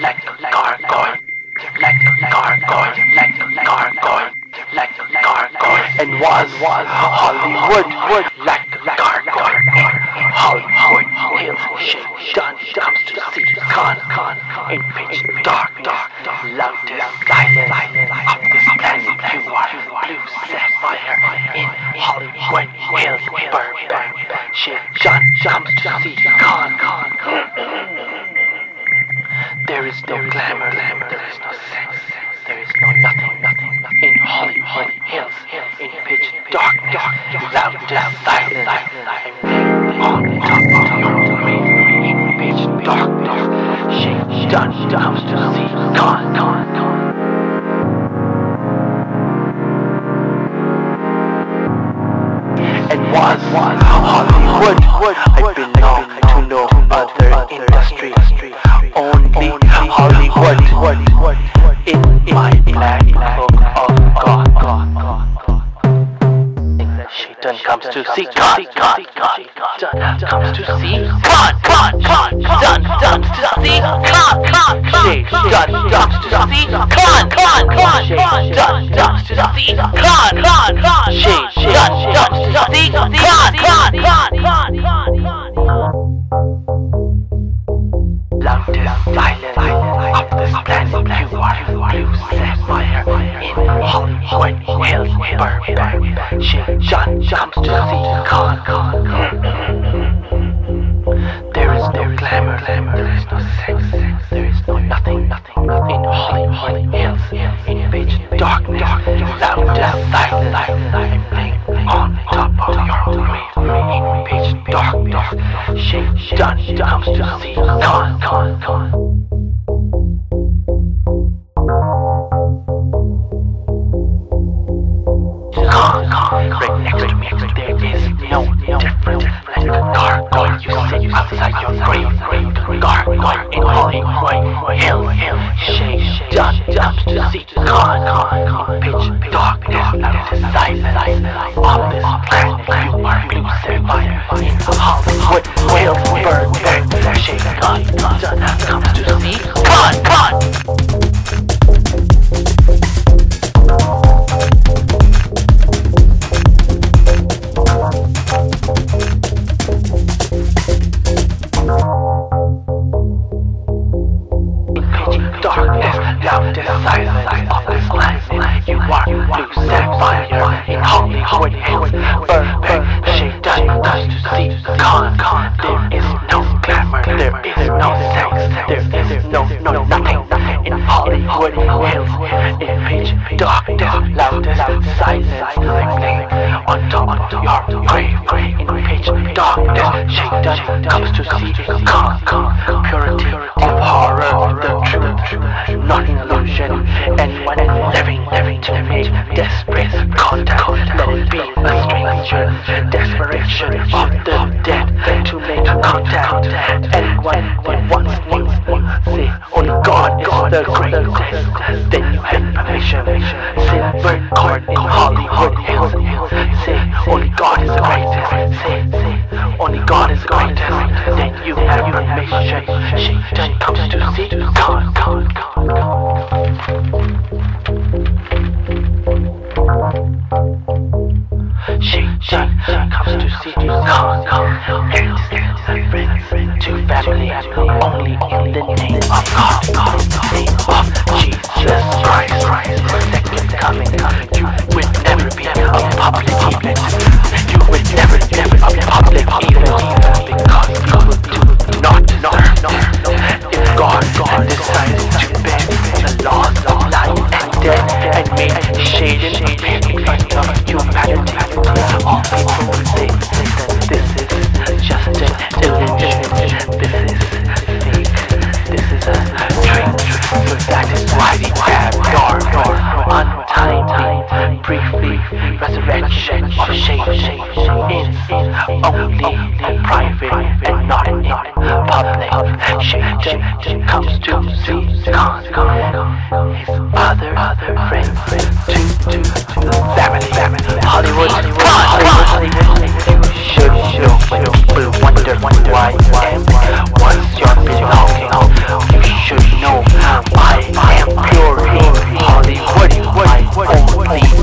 like gargoyle, like gargoyle, like gargoyle, like gargoyle, and was Hollywood, wood, like gargoyle, Hollywood, Hills, shake, done, comes to see con, con, in pitch dark, dark, loudest silence. Of this planet you are, blue sapphire, in Hollywood, Hills, Burbank, shake, done, comes to see con, con, there is no glamour, there is no sex, there is no nothing, nothing, nothing. In Hollywood Hills, in pitch dark, dark, loud, loud, silent, I'm on top of your roof, in pitch dark, dark, shake, done, comes to see, con, con, con. Hollywood Hills, Burbank. Shaitan comes to see con. There is no glamour, there is no sex, there is no nothing, nothing, nothing. In Hollywood Hills, in pitch darkness, loudest silence, I'm laying on top of your grave. In pitch dark, dark, Shaitan comes to see con, con, con. Outside your grave. Gargoyle in Hollywood Hill, Hill, shake, done, comes to see con, pitch darkness, loudest silence darkness, Shaitan comes to see con, con. Purity of horror, the truth, not illusion. Anyone living, living to make desperate contact. Let it be a stranger, desperation of the dead to make contact. Anyone that wants new, say only God is the greatest. Then you have permission. Say bird court in Hollywood Hills. Say only God is the greatest. Say, say only God is greatest. Then you have permission. Shaitan comes to see God, God, God, God. Shaitan comes to see God, God. To family only in the name of God, God, name of Jesus Christ. Second coming, you will never be a public God, God decided to bend the laws of life and death and made shade and in front of humanity, all people say that this is just an illusion. resurrection of shame is only private and not in public. Satan comes to see his other friend, to family, Hollywood, Hollywood. Should you people wonder why I'm once what's your belonging? You should know I am pure in Hollywood. I only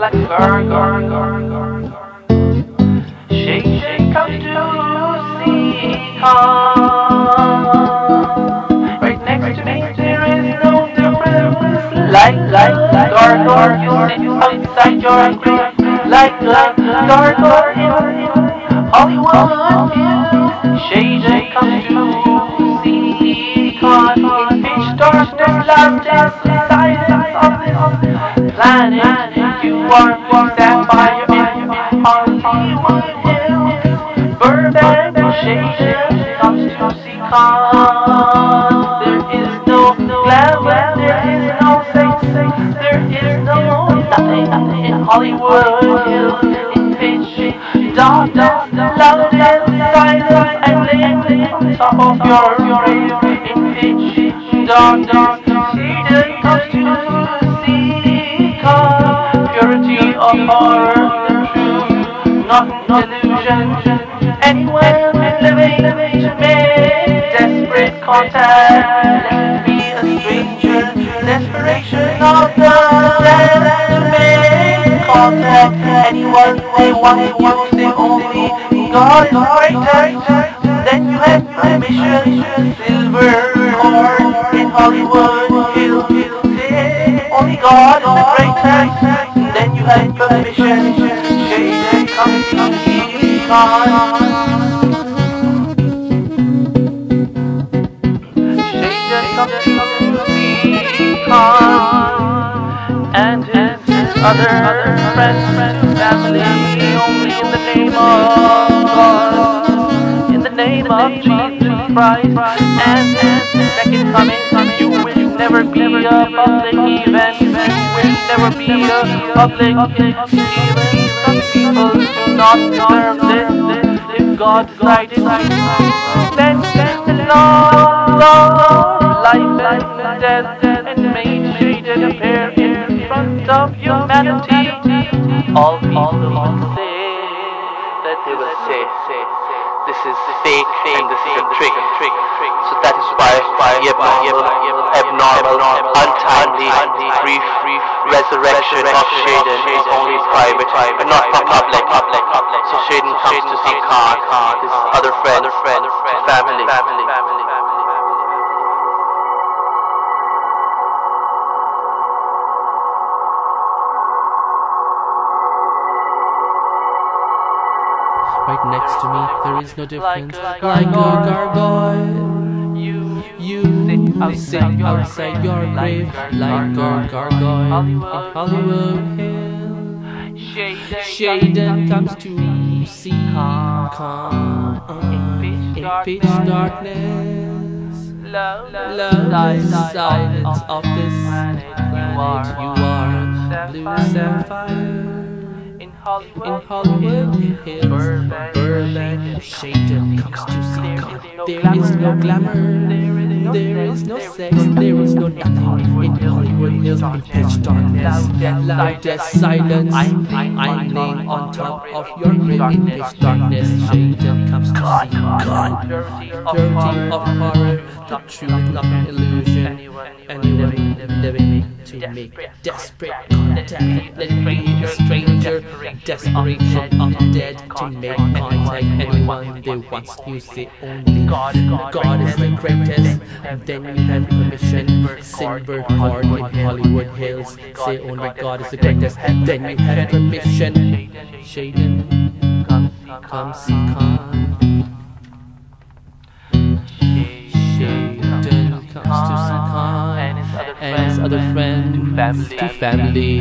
like gar, gar, gar, gar, gar. Shake, shake, come to see calm. Right next to me, there is no difference like, like, like, gar, gar. You sit outside your grave like, like, gar, gar, in Hollywood. Shade that comes to see caught in pitch darkness, loudness, silence of this planet. You are sapphire in Hollywood Hills. Burbank shade comes to see caught. There is no glamour, there is no sex, there is no nothing, in Hollywood Hills. In pitch darkness, loudness, silence, and laying on top of your grave. In pitch darkness, Satan comes to see purity of horror, truth, not delusion. Anyone living to make desperate contact. Let be a stranger, desperation of the land to make contact. Anyone they want to use, they only God is greater. Then you have permission, silver cord in Hollywood Hills. Only God is the greatest. Then you have permission, shade come God. Shade come. And his other friends, family, only in the name of God. In the name of Jesus Christ and his second coming, never be a public event. Will never be a public event. Some people do not deserve this. If God decided then the law, life and death, and made shaded appear in front of humanity. All people say that they will say, this is fake and this is a trick. So that is why the abnormal, abnormal, untimely, brief resurrection of Shaden is only private and not for public. So Shaden comes to see Khan, his other friend, family. Right next to me, there is no difference. like Like a gargoyle. gargoyle, You, you sit outside outside your grave grave like a gargoyle in Hollywood Hills. Shaden comes to see Calm. In pitch darkness. love, Love silence of this planet. planet. You are blue sapphire. In Hollywood. In Hollywood Hills, Burbank, Burbank, Shaden comes to see There is no There is no glamour. there is no sex, there is no nothing. In Hollywood Hills, in pitch darkness, loudest silence. I'm laying on top of your grave in pitch darkness. Shaden comes to see God. Purity of horror. of the truth, not illusion. Anyone living to make desperate contact. Let be a stranger, desperation of the dead to make contact. Anyone they wants to say only God is the greatest. Then you have permission. Silver card in Hollywood Hills. Say only God is the greatest. Then you have permission. Shaden, come see. Shaden comes to see his other friends family, to family.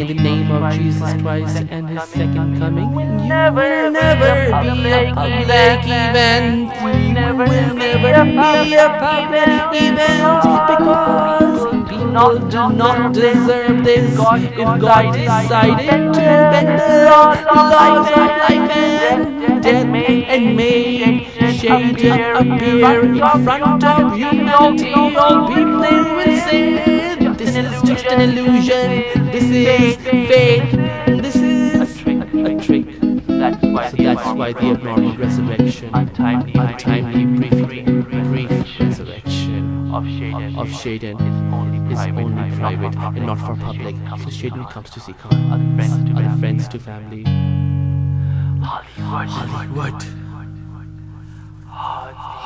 In the name of Jesus Christ and His second coming, you will never be a public event. Will never be a public event because people do not deserve this. If God decided to bend the laws of life and death and made Shaitan appear in front of humanity, all people will say. This is just an illusion. This is fake. This is a trick. That's why, So that's why the abnormal resurrection, untimely, untimely, brief, brief resurrection of Shaden of Shaden is only private and not for public. So Shaden comes to see Khan. Other friends to family. Hollywood. Hollywood.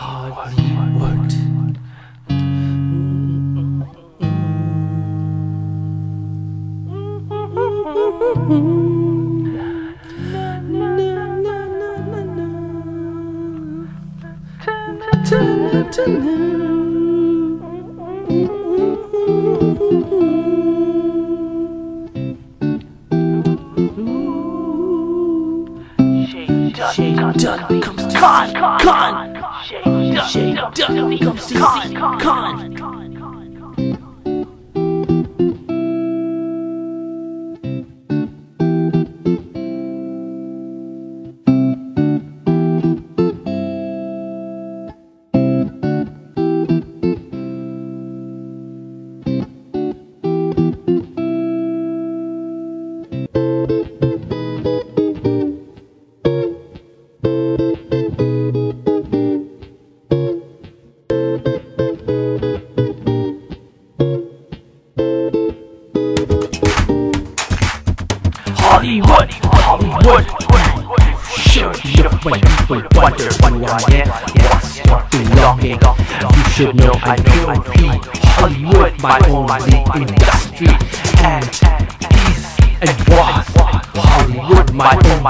Hollywood. Shaden comes to see Khan. Shaden comes to see Khan.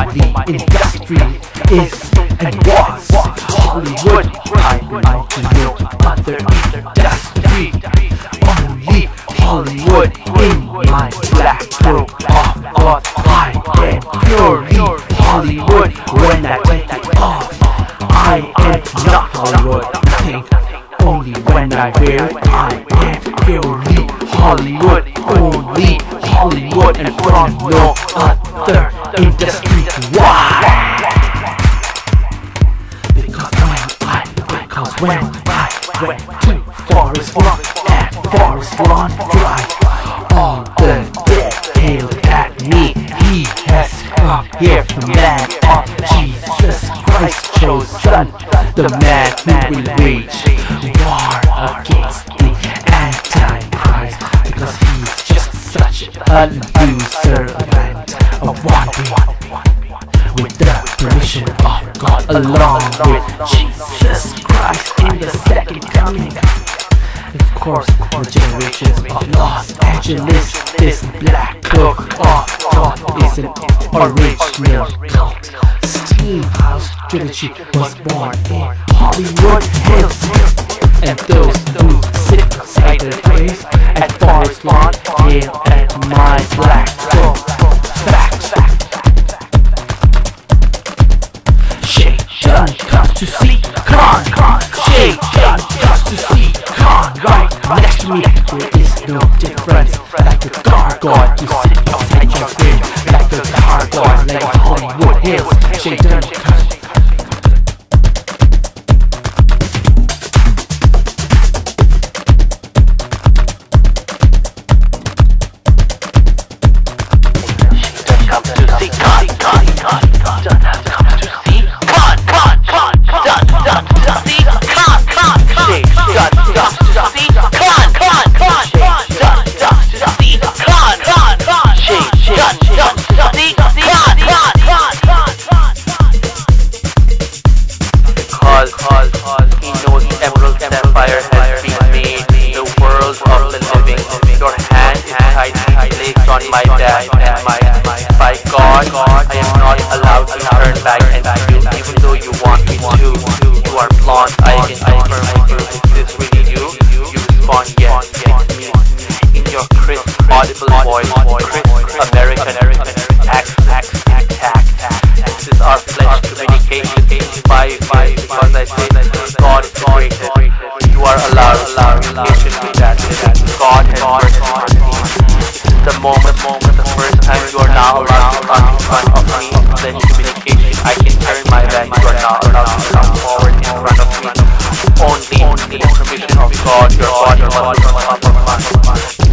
Only industry is and was Hollywood. I belong to no other industry, only Hollywood in my black robe of God. I am purely Hollywood when I take it off. I am not Hollywood. Think only when I wear. I am purely Hollywood, only Hollywood, and from no God is an original cult. Steamhouse Trilogy was born in Hollywood Hills, and those who sit beside the graves at Forest Lawn hail at my black communication by because I say God is created. You are allowed communication with that. God has mercy the moment, moment, the first time you are now allowed to come in front of me, flesh communication, I can turn my back, you are now allowed to come forward in front of me. Only, only the permission of God, your body must be on top of mine.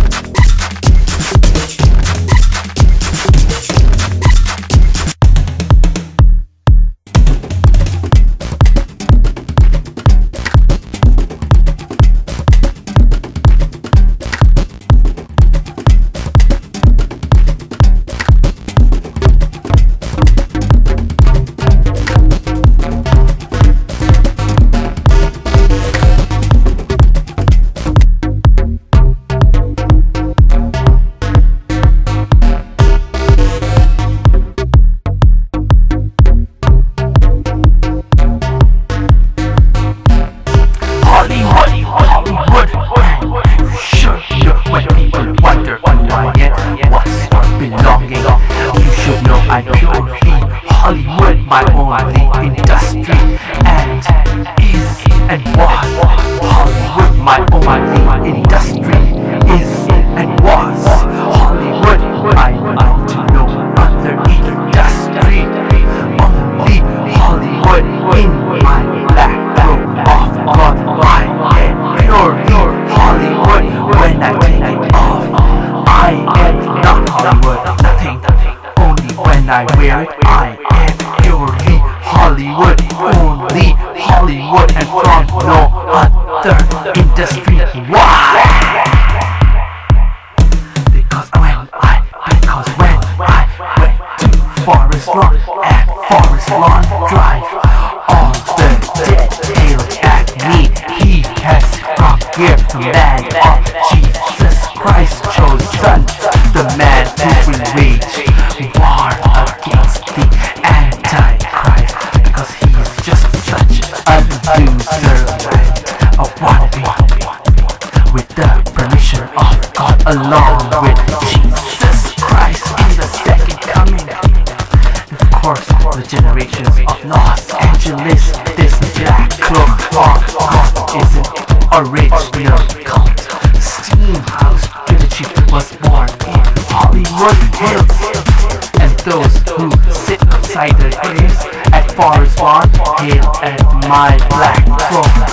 Along with Jesus Christ in the second coming. Of course, the generations of Los Angeles, this black cloak of God is an original cult. Steamhouse Trilogy was born in Hollywood Hills And those who sit beside the graves at Forest Lawn hail at my black throne.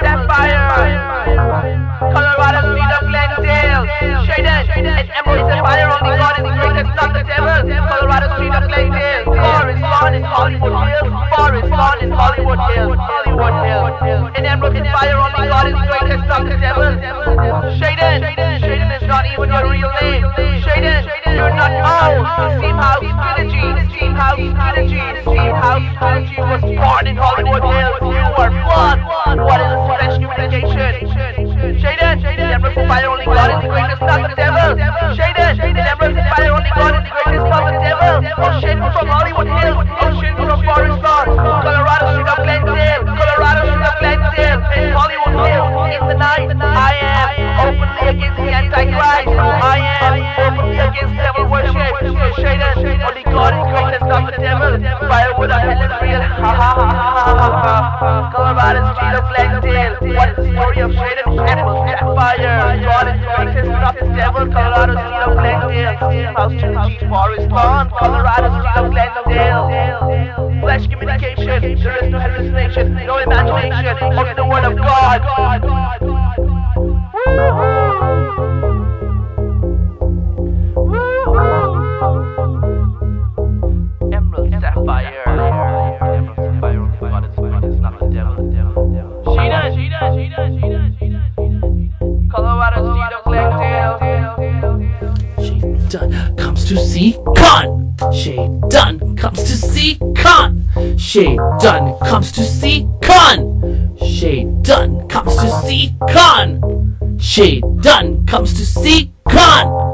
that fire. fire. memories and fire only God is greatest, not the devil. Colorado Street of Glendale, forest, lawn in Hollywood Hills, forest, lawn in Hollywood Hills, Hollywood Hills. An emerald and fire only God is greatest, not the devil. Shaden, Shaden is not even your real name. Shaden, you're not ours. The Steam House Trilogy, Steam House Trilogy, Steam House Trilogy was born in Hollywood Hills. You were blood. What is a fresh communication? Shaden, the emerald fire only God is greatest of the devil. Shaden, the emerald fire only God is greatest of the devil. Oh, Shaden from Hollywood Hills, oh, Shaden from Forest Lawn, Colorado shoot up Glendale, Colorado shoot up Glendale, in Hollywood Hills, in the night, I am openly against the Antichrist. I am openly against devil worship. Shaden, only God is greatest of the devil. Firewood, hell is real. Ha ha ha ha ha ha. Colorado street of Glendale. What is the story of Shaden? Sapphire? God is greatest, not the devil. Colorado street of Glendale. House to G Forest Lawn. Colorado street of Glendale. Flesh communication. There is no hallucination, no imagination. Only the word of God. Emerald to see Khan. Shaitan comes to see Khan. Shaitan comes to see Khan. Shaitan comes to see Khan. Shaitan comes to see Khan.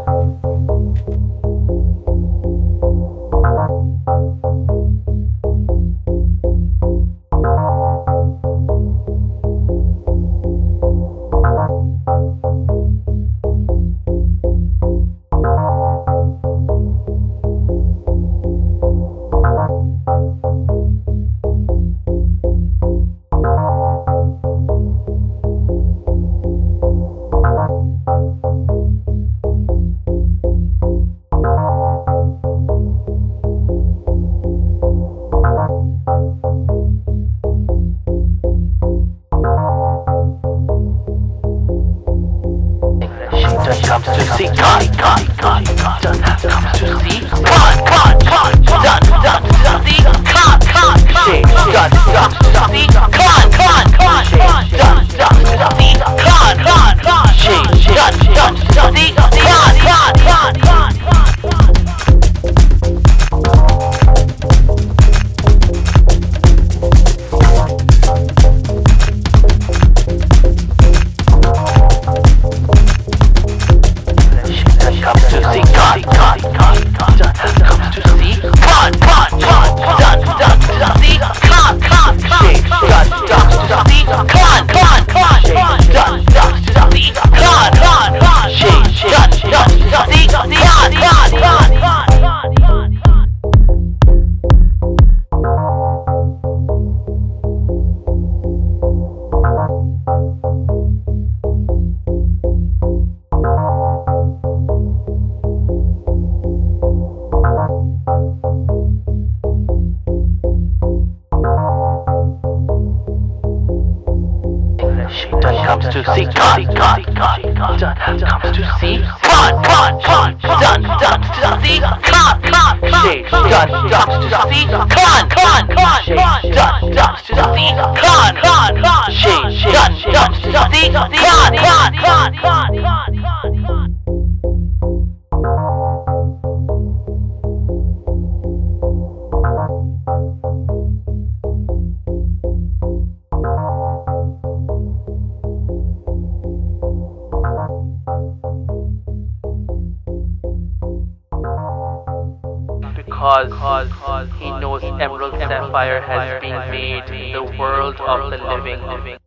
Shaitan comes to see God, God, God, Shaitan comes to see God, God, God, Shaitan comes to see God, God, God, God, of the living.